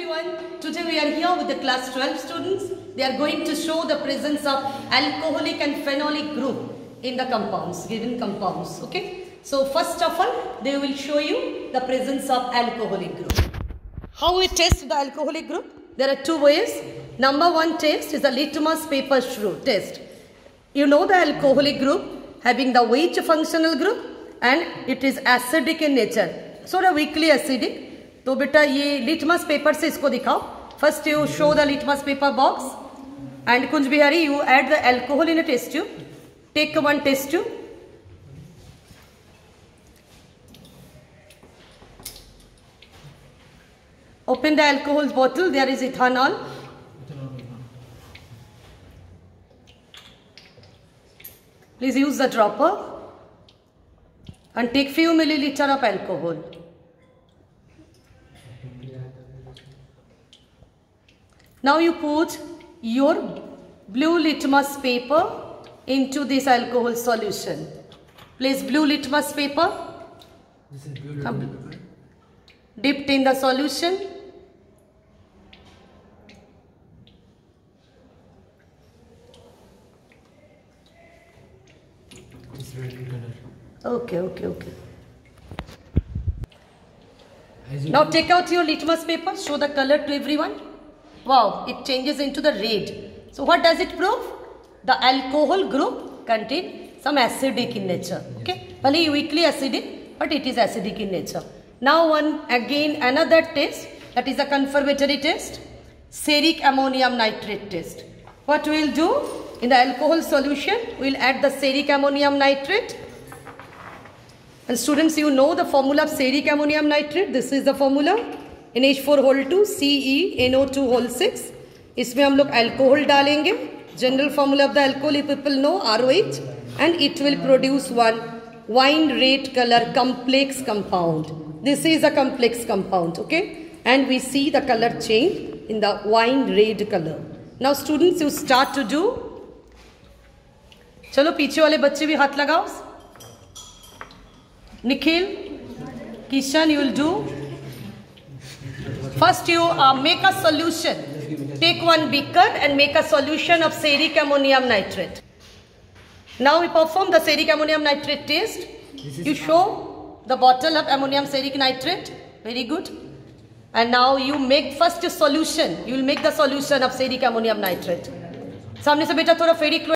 everyone. Today we are here with the class 12 students. They are going to show the presence of alcoholic and phenolic group in the compounds, given compounds. Okay. So first of all, they will show you the presence of alcoholic group. How we test the alcoholic group? There are two ways. Number one test is the litmus paper shrew test. You know the alcoholic group having the Weich functional group and it is acidic in nature. So the weakly acidic. तो बेटा ये litmus paper से इसको दिखाओ। First you show the litmus paper box and Kunj Bihari you add the alcohol in a test you take one test you open the alcohol bottle there is ethanol please use the dropper and take few millilitre of alcohol Now you put your blue litmus paper into this alcohol solution. Place blue litmus paper. This is blue paper. dipped in the solution. It's red color. Okay, okay, okay. Now take out your litmus paper, show the color to everyone. Wow, it changes into the red. So what does it prove? The alcohol group contain some acidic in nature. Okay, only weakly acidic, but it is acidic in nature. Now one again another test that is a confirmatory test, ceric ammonium nitrate test. What we will do in the alcohol solution, we will add the ceric ammonium nitrate and students, you know the formula of ceric ammonium nitrate. This is the formula. N H four whole two C E N O two whole six इसमें हम लोग alcohol डालेंगे. General formula of the alcohol people know R and it will produce one wine red colour complex compound this is a complex compound okay and we see the colour change in the wine red colour now students you start to do चलो, पीछे वाले बच्चे भी हाथ लगाओ. Nikhil, Kishan you will do First, you uh, make a solution. Take one beaker and make a solution of steric ammonium nitrate. Now we perform the steric ammonium nitrate test. You show the bottle of ammonium steric nitrate. Very good. And now you make first a solution. You will make the solution of steric ammonium nitrate. सामने से बेटा थोड़ा फेरी